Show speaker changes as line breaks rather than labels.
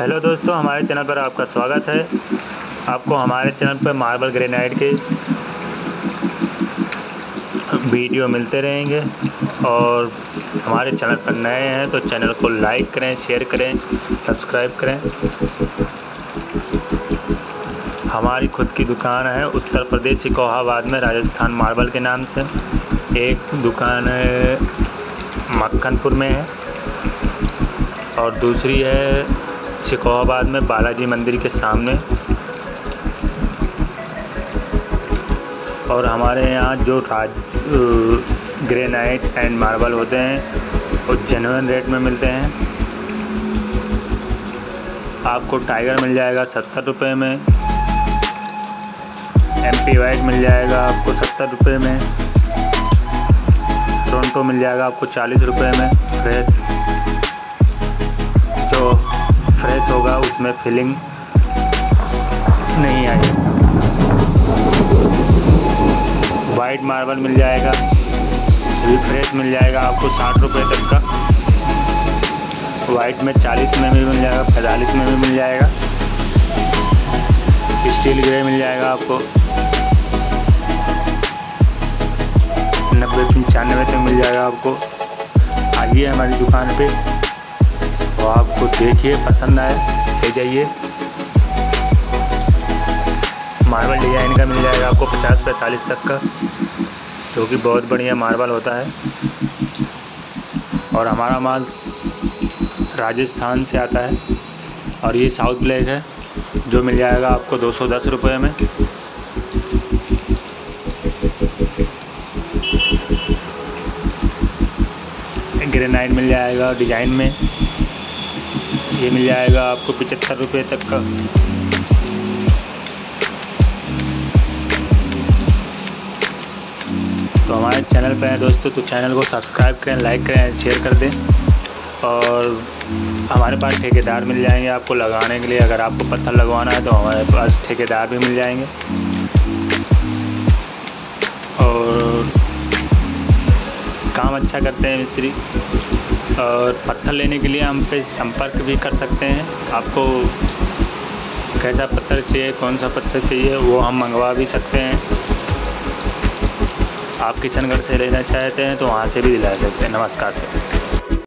Hello दोस्तों, हमारे channel पर आपका स्वागत है। आपको हमारे चैनल पर मार्बल ग्रेनाइट के वीडियो मिलते रहेंगे और हमारे चैनल पर नए हैं तो चैनल को लाइक करें, शेयर करें, सब्सक्राइब करें। हमारी खुद की दुकान है उत्तर प्रदेश सिकोहाबाद में, राजस्थान मार्बल के नाम से। एक दुकान है मक्खनपुर में है और दूसरी है शिकोहाबाद में बालाजी मंदिर के सामने। और हमारे यहाँ जो राज ग्रेनाइट एंड मार्बल होते हैं, वो जेनुअन रेट में मिलते हैं। आपको टाइगर मिल जाएगा सत्तर रुपये में। एम पी वाइट मिल जाएगा आपको सत्तर रुपये में। टोरंटो मिल जाएगा आपको चालीस रुपये में। फ्रेश फ्रेश होगा, उसमें फिलिंग नहीं आएगी वाइट मार्बल मिल जाएगा रिफ्रेश मिल जाएगा आपको साठ रुपये तक का। वाइट में चालीस में भी मिल जाएगा, पैंतालीस में भी मिल जाएगा। स्टील ग्रे मिल जाएगा आपको। नब्बे, पंचानवे तक मिल जाएगा आपको। आइए हमारी दुकान पे। तो आपको देखिए, पसंद आए, ले जाइए। मार्बल डिज़ाइन का मिल जाएगा आपको पचास पैंतालीस तक का, जो कि बहुत बढ़िया मार्बल होता है। और हमारा माल राजस्थान से आता है, और ये साउथ ब्लैक है, जो मिल जाएगा आपको दो सौ दस रुपये में। ग्रेनाइट मिल जाएगा डिज़ाइन में। ये मिल जाएगा आपको पचहत्तर रुपये तक का। तो हमारे चैनल पर हैं दोस्तों तो चैनल को सब्सक्राइब करें, लाइक करें शेयर कर दें। और हमारे पास ठेकेदार मिल जाएँगे आपको लगाने के लिए। अगर आपको पत्थर लगवाना है तो हमारे पास ठेकेदार भी मिल जाएँगे। और काम अच्छा करते हैं मिस्त्री। और पत्थर लेने के लिए हम पे संपर्क भी कर सकते हैं। आपको कैसा पत्थर चाहिए, कौन सा पत्थर चाहिए, वो हम मंगवा भी सकते हैं। आप किशनगढ़ से लेना चाहते हैं तो वहाँ से भी दिला सकते हैं। नमस्कार सर।